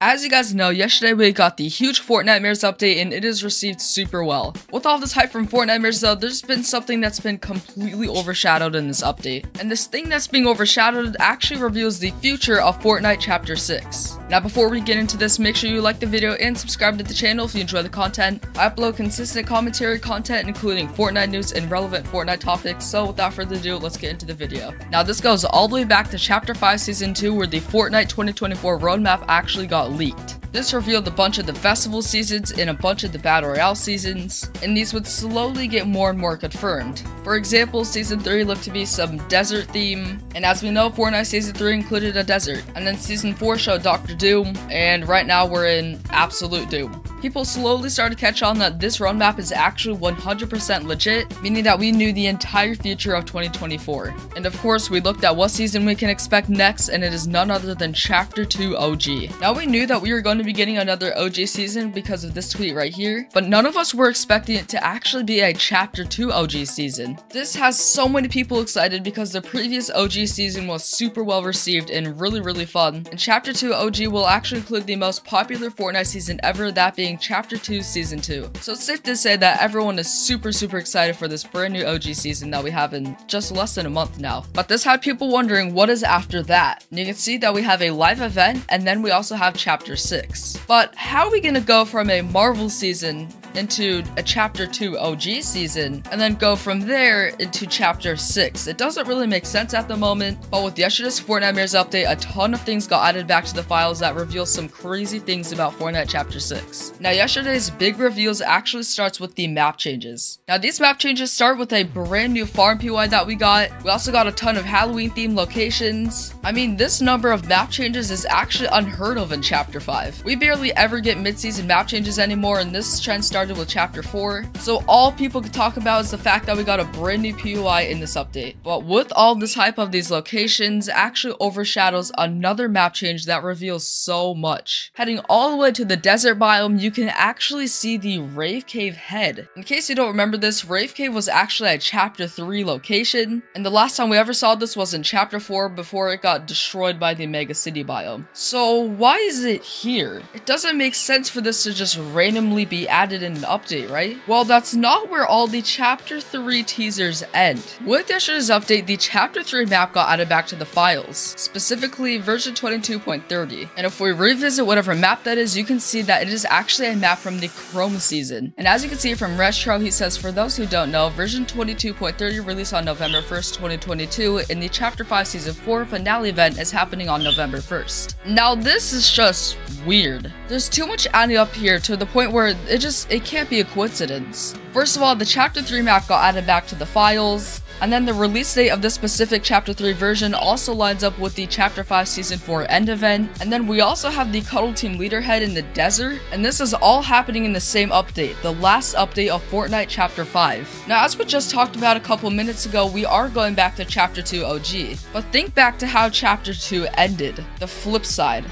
As you guys know, yesterday we got the huge Fortnitemares update and it is received super well. With all this hype from Fortnitemares though, there's been something that's been completely overshadowed in this update. And this thing that's being overshadowed actually reveals the future of Fortnite Chapter 6. Now before we get into this, make sure you like the video and subscribe to the channel if you enjoy the content. I upload consistent commentary content including Fortnite news and relevant Fortnite topics, so without further ado, let's get into the video. Now this goes all the way back to Chapter 5 Season 2 where the Fortnite 2024 roadmap actually got leaked. This revealed a bunch of the festival seasons and a bunch of the battle royale seasons, and these would slowly get more and more confirmed. For example, season 3 looked to be some desert theme, and as we know, Fortnite season 3 included a desert. And then season 4 showed Doctor Doom, and right now we're in Absolute Doom. People slowly started to catch on that this roadmap is actually 100% legit, meaning that we knew the entire future of 2024. And of course, we looked at what season we can expect next, and it is none other than Chapter 2 OG. Now we knew that we were going to be getting another OG season because of this tweet right here, but none of us were expecting it to actually be a Chapter 2 OG season. This has so many people excited because the previous OG season was super well received and really really fun, and Chapter 2 OG will actually include the most popular Fortnite season ever, that being Chapter 2 Season 2. So it's safe to say that everyone is super super excited for this brand new OG season that we have in just less than a month now. But this had people wondering what is after that. And you can see that we have a live event and then we also have Chapter 6. But how are we gonna go from a Marvel season into a chapter 2 OG season and then go from there into chapter 6. It doesn't really make sense at the moment, but with yesterday's Fortnitemares update, a ton of things got added back to the files that reveal some crazy things about Fortnite chapter 6. Now yesterday's big reveals actually starts with the map changes. Now these map changes start with a brand new farm POI that we got. We also got a ton of Halloween themed locations. I mean this number of map changes is actually unheard of in chapter 5. We barely ever get mid-season map changes anymore and this trend started started with chapter 4. So all people could talk about is the fact that we got a brand new POI in this update. But with all this hype of these locations actually overshadows another map change that reveals so much. Heading all the way to the desert biome, you can actually see the Rave Cave head. In case you don't remember this, Rave Cave was actually a chapter 3 location, and the last time we ever saw this was in chapter 4 before it got destroyed by the Mega City biome. So why is it here? It doesn't make sense for this to just randomly be added in an update, right? Well, that's not where all the Chapter 3 teasers end. With yesterday's update, the Chapter 3 map got added back to the files, specifically version 22.30. And if we revisit whatever map that is, you can see that it is actually a map from the Chrome season. And as you can see from Retro, he says, for those who don't know, version 22.30 released on November 1st, 2022, and the Chapter 5 Season 4 finale event is happening on November 1st. Now, this is just weird. There's too much adding up here to the point where it just, it can't be a coincidence. First of all, the Chapter 3 map got added back to the files, and then the release date of this specific Chapter 3 version also lines up with the Chapter 5 Season 4 end event, and then we also have the Cuddle Team Leaderhead in the desert, and this is all happening in the same update, the last update of Fortnite Chapter 5. Now, as we just talked about a couple minutes ago, we are going back to Chapter 2 OG, but think back to how Chapter 2 ended, the flip side.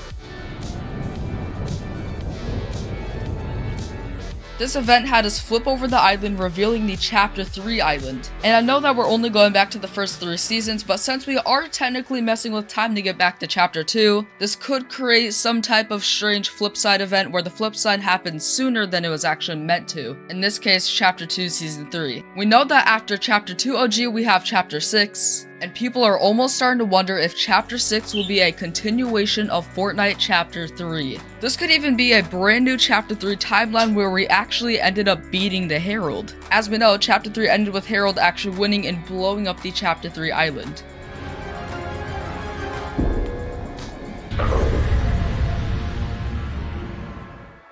This event had us flip over the island revealing the chapter 3 island. And I know that we're only going back to the first 3 seasons, but since we are technically messing with time to get back to chapter 2, this could create some type of strange flip side event where the flip side happens sooner than it was actually meant to. In this case, chapter 2 season 3. We know that after chapter 2 OG we have chapter 6, and people are almost starting to wonder if Chapter 6 will be a continuation of Fortnite Chapter 3. This could even be a brand new Chapter 3 timeline where we actually ended up beating the Herald. As we know, Chapter 3 ended with Herald actually winning and blowing up the Chapter 3 island.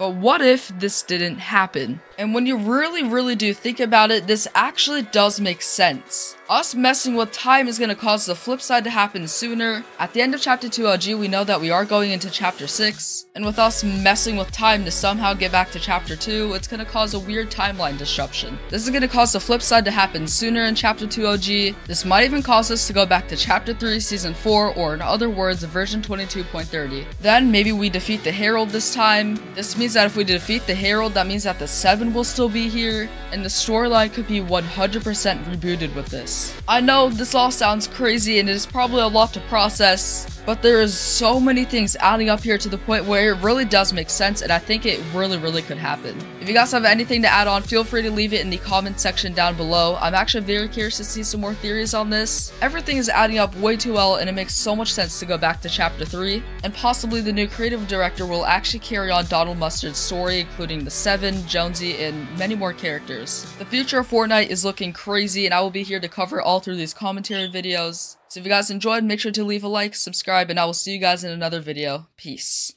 But what if this didn't happen? And when you really, really do think about it, this actually does make sense. Us messing with time is going to cause the flip side to happen sooner. At the end of Chapter 2 OG, we know that we are going into Chapter 6. And with us messing with time to somehow get back to Chapter 2, it's going to cause a weird timeline disruption. This is going to cause the flip side to happen sooner in Chapter 2 OG. This might even cause us to go back to Chapter 3 Season 4, or in other words, version 22.30. Then maybe we defeat the Herald this time. This means that if we defeat the Herald, that means that the 7 will still be here, and the storyline could be 100% rebooted with this. I know this all sounds crazy and it is probably a lot to process, But there is so many things adding up here to the point where it really does make sense, and I think it really, really could happen. If you guys have anything to add on, feel free to leave it in the comment section down below. I'm actually very curious to see some more theories on this. Everything is adding up way too well, and it makes so much sense to go back to chapter 3, and possibly the new creative director will actually carry on Donald Mustard's story, including the Seven, Jonesy, and many more characters. The future of Fortnite is looking crazy, and I will be here to cover all through these commentary videos. So if you guys enjoyed, make sure to leave a like, subscribe, and I will see you guys in another video. Peace.